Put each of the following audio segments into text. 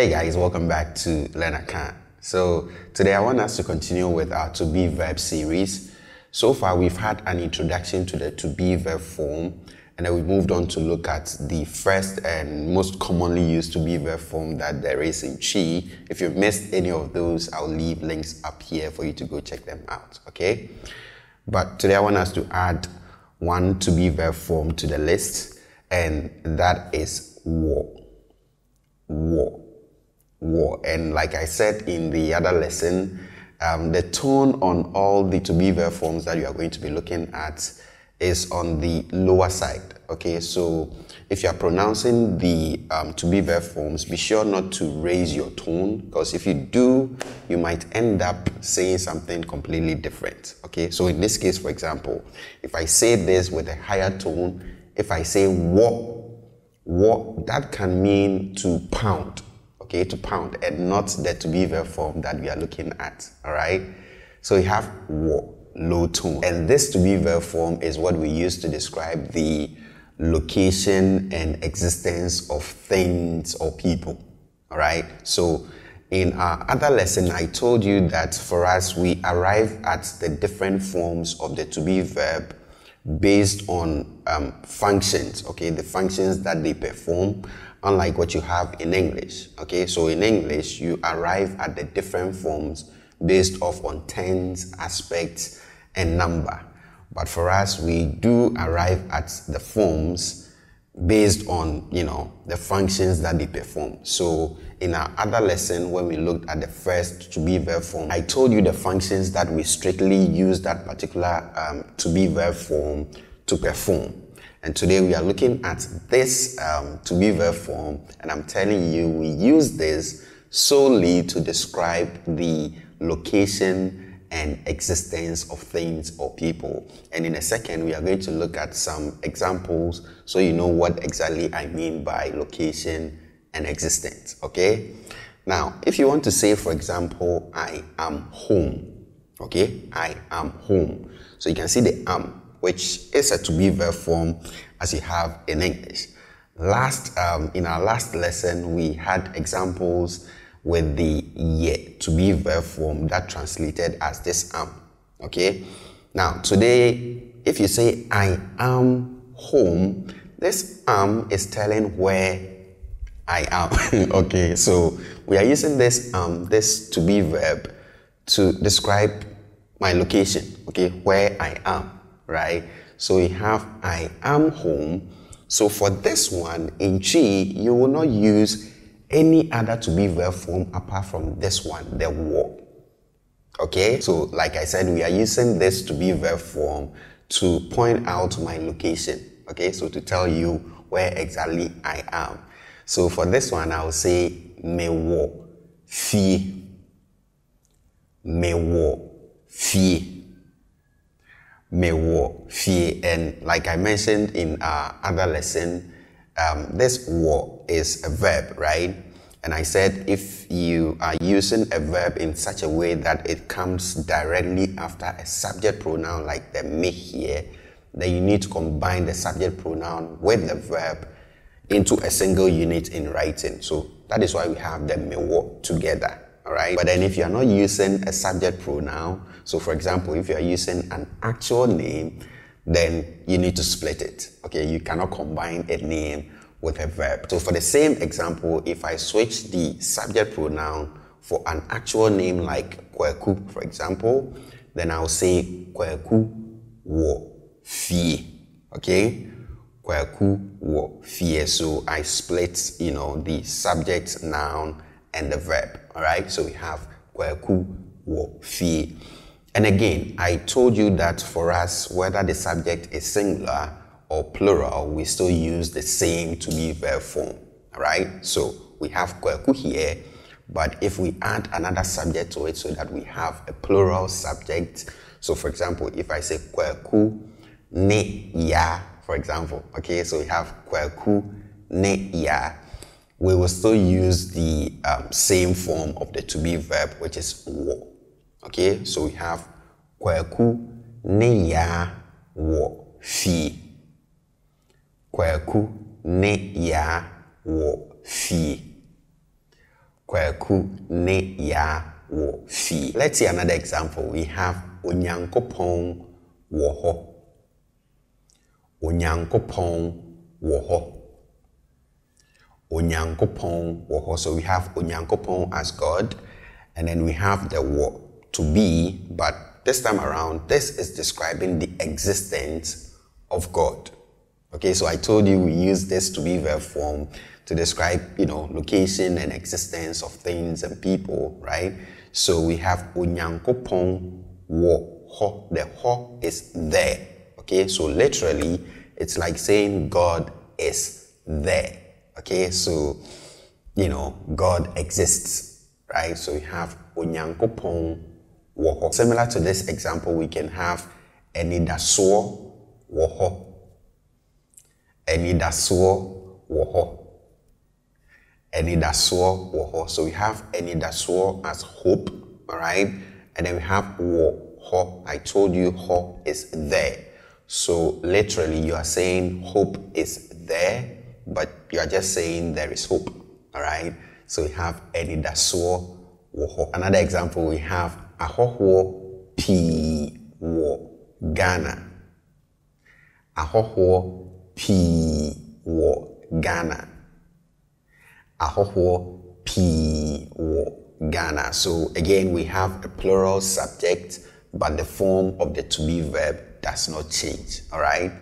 Hey guys, welcome back to LearnAkan. So today I want us to continue with our to be verb series. So far we've had an introduction to the to be verb form and then we moved on to look at the first and most commonly used to be verb form that there is in Twi. If you've missed any of those, I'll leave links up here for you to go check them out, okay? But today I want us to add one to be verb form to the list and that is wɔ. Wɔ. Wɔ. And like I said in the other lesson, um, the tone on all the to be verb forms that you are going to be looking at is on the lower side. Okay, so if you are pronouncing the um, to be verb forms, be sure not to raise your tone because if you do, you might end up saying something completely different. Okay, so in this case, for example, if I say this with a higher tone, if I say what, what, that can mean to pound. Okay, to pound and not the to be verb form that we are looking at. All right, so you have what low tone. And this to be verb form is what we use to describe the location and existence of things or people. All right. So in our other lesson, I told you that for us, we arrive at the different forms of the to be verb based on um, functions, okay, the functions that they perform, unlike what you have in English, okay. So in English, you arrive at the different forms based off on tense, aspects, and number. But for us, we do arrive at the forms based on, you know, the functions that they perform. So in our other lesson, when we looked at the first to be verb form, I told you the functions that we strictly use that particular um, to be verb form to perform. And today we are looking at this um, to be verb form, and I'm telling you, we use this solely to describe the location and existence of things or people. And in a second, we are going to look at some examples so you know what exactly I mean by location and existence. Okay? Now, if you want to say, for example, I am home, okay? I am home. So you can see the am, which is a to be verb form as you have in English. Last, um, in our last lesson, we had examples with the yɛ to be verb form that translated as this am. Okay? Now, today, if you say I am home, this am is telling where I am. okay, so we are using this um this to be verb to describe my location, okay, where I am, right? So we have I am home. So for this one in G, you will not use any other to be verb form apart from this one, the war. Okay, so like I said, we are using this to be verb form to point out my location. Okay, so to tell you where exactly I am. So for this one, I'll say me wo fie. Me wo fie. Wo fie. And like I mentioned in our other lesson, um, this wo is a verb, right? And I said if you are using a verb in such a way that it comes directly after a subject pronoun like the me here, then you need to combine the subject pronoun with the verb into a single unit in writing. So that is why we have the me wo together. All right. But then if you are not using a subject pronoun, so for example, if you are using an actual name, then you need to split it. Okay. You cannot combine a name with a verb. So for the same example, if I switch the subject pronoun for an actual name like Kweku, for example, then I'll say Kweku wo fie. Okay? Kweku wo fie. So I split, you know, the subject, noun, and the verb. All right? So we have Kweku wo fie. And again, I told you that for us, whether the subject is singular or plural, we still use the same to be verb form, All right. So we have kweku here, but if we add another subject to it so that we have a plural subject, so for example, if I say kweku ne ya, for example, okay, so we have kweku ne ya, we will still use the um, same form of the to be verb, which is wo. Okay, so we have kweku ne ya wo fi kwaku ne ya wo fie kwaku ne ya wo fi. Let's see another example. We have onyankopon wo ho. Onyankopon wo ho. Onyankopon wo ho. So we have onyankopon as God, and then we have the wo to be, but this time around, this is describing the existence of God. Okay, so I told you we use this to be verb form to describe, you know, location and existence of things and people, right? So we have onyankopon wo ho. The ho is there. Okay, so literally, it's like saying God is there. Okay, so you know, God exists, right? So we have onyankopon wo Similar to this example, we can have. Enidasoɔ wɔ hɔ. Enidasoɔ wɔ hɔ. So we have enidasoɔ as hope, all right? And then we have wɔ hɔ. I told you hɔ is there. So literally you are saying hope is there, but you are just saying there is hope, all right? So we have enidasoɔ wɔ hɔ. Another example we have ahɔhoɔ pii wo ghana ahɔhoɔ pii wɔ ghana ahɔhoɔ pii wɔ ghana so again we have a plural subject but the form of the to be verb does not change all right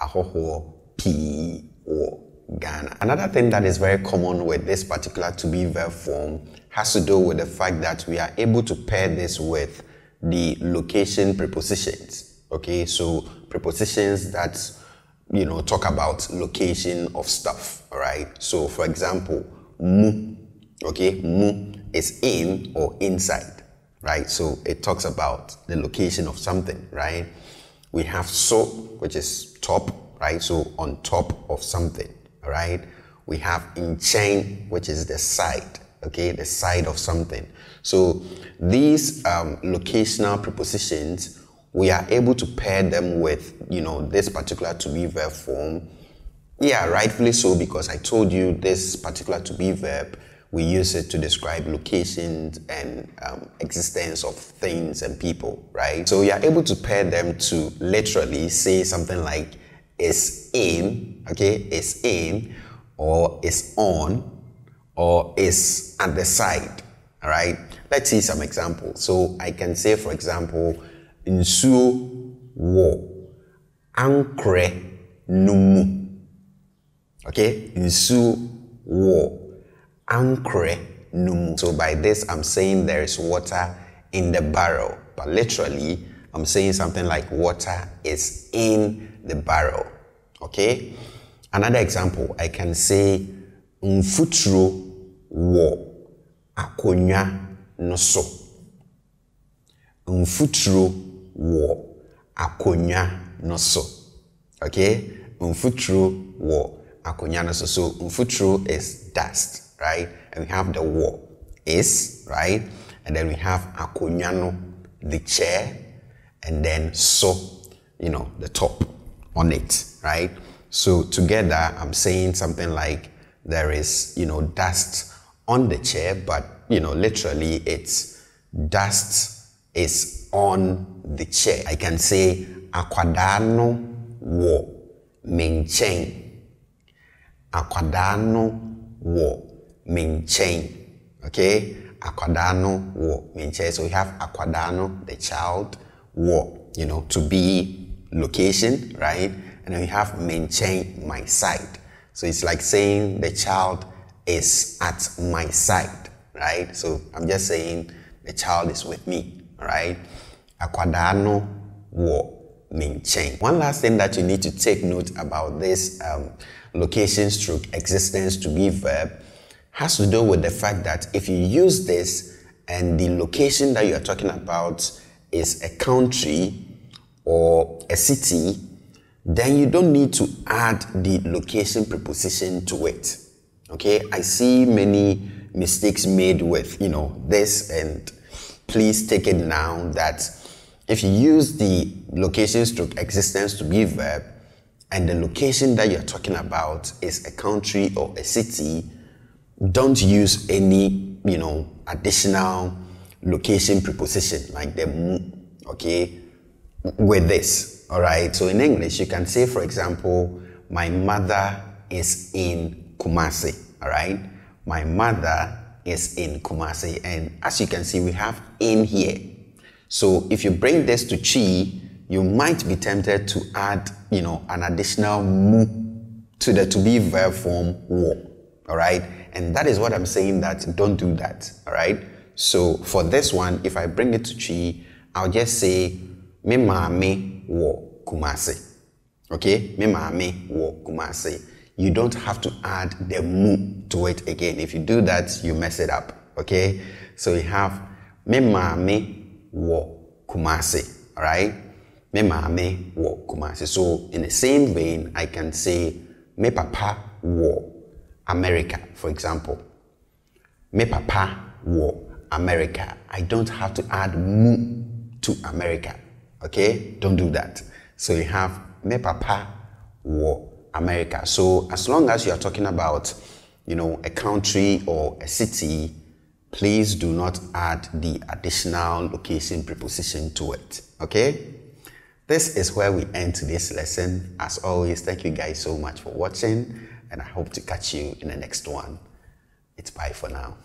ahɔhoɔ pii wɔ Ghana. Another thing that is very common with this particular to be verb form has to do with the fact that we are able to pair this with the location prepositions. Okay, so prepositions that you know talk about location of stuff. All right. So for example, mu. Okay, mu is in or inside. Right. So it talks about the location of something. Right. We have so, which is top. Right. So on top of something right? We have in chain, which is the side, okay, the side of something. So these um, locational prepositions, we are able to pair them with, you know, this particular to be verb form. Yeah, rightfully so, because I told you this particular to be verb, we use it to describe locations and um, existence of things and people, right? So we are able to pair them to literally say something like is in, okay, is in, or is on, or is at the side. All right. Let's see some examples. So I can say, for example, nsuo wo ankre numu. Okay, nsuo wo ankre numu. So by this, I'm saying there is water in the barrel, but literally, I'm saying something like water is in the barrel. Okay? Another example, I can say mfuturo wo akonya no so. Mfuturo wo akonya no. Okay? Mfuturo wo akonya no so. So is dust, right? And we have the wo is, right? And then we have akonya no, the chair, and then so, you know, the top on it, right? So together, I'm saying something like there is, you know, dust on the chair, but, you know, literally it's dust is on the chair. I can say, akwadano wo minchen. Akwadano wo minchen. Okay? Akwadano wo minchen. So we have akwadano, the child, wo, you know, to be location, right? And then we have maintain my side. So it's like saying the child is at my side, right? So I'm just saying the child is with me, right? Akwadano wo maintain. One last thing that you need to take note about this um, location stroke existence to be verb has to do with the fact that if you use this and the location that you are talking about is a country or a city, then you don't need to add the location preposition to it. Okay, I see many mistakes made with you know this, and please take it now that if you use the location stroke existence to be verb, and the location that you're talking about is a country or a city, don't use any you know, additional location preposition like the okay, with this, all right? So in English, you can say, for example, my mother is in Kumasi, all right? My mother is in Kumasi. And as you can see, we have in here. So if you bring this to Twi, you might be tempted to add, you know, an additional mu to the to be verb form wo, all right? And that is what I'm saying that don't do that, all right? So for this one, if I bring it to Twi, I'll just say me maame wo kumase. Okay? Me maame wo kumase. You don't have to add the mu to it again. If you do that, you mess it up. Okay? So you have me maame wo kumase. All right? Me maame wo kumase. So in the same vein, I can say me papa wo America, for example. Me papa wo America. I don't have to add mu to America. Okay? Don't do that. So you have me papa wo America. So as long as you are talking about, you know, a country or a city, please do not add the additional location preposition to it. Okay? This is where we end today's lesson. As always, thank you guys so much for watching, and I hope to catch you in the next one. It's bye for now.